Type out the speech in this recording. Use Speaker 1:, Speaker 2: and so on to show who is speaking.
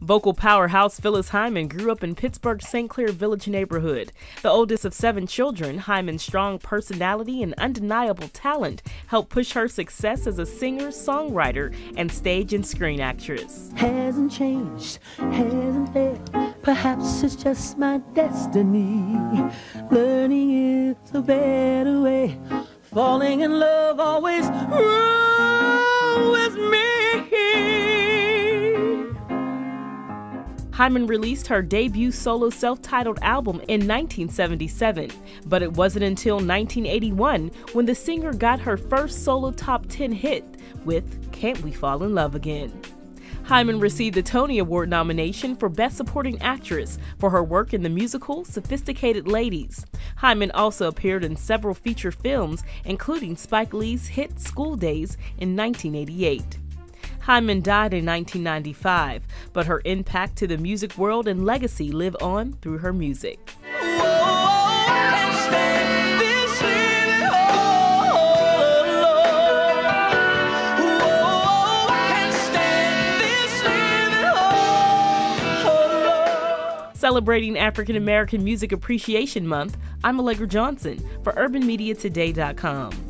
Speaker 1: Vocal powerhouse Phyllis Hyman grew up in Pittsburgh's St. Clair Village neighborhood. The oldest of seven children, Hyman's strong personality and undeniable talent helped push her success as a singer, songwriter, and stage and screen actress.
Speaker 2: Hasn't changed, hasn't failed. Perhaps it's just my destiny. Learning is a better way. Falling in love always
Speaker 1: Hyman released her debut solo self titled album in 1977, but it wasn't until 1981 when the singer got her first solo top 10 hit with Can't We Fall in Love Again. Hyman received the Tony Award nomination for Best Supporting Actress for her work in the musical Sophisticated Ladies. Hyman also appeared in several feature films, including Spike Lee's hit School Daze in 1988. Hyman died in 1995, but her impact to the music world and legacy live on through her music. Celebrating African American Music Appreciation Month, I'm Allegra Johnson for UrbanMediaToday.com.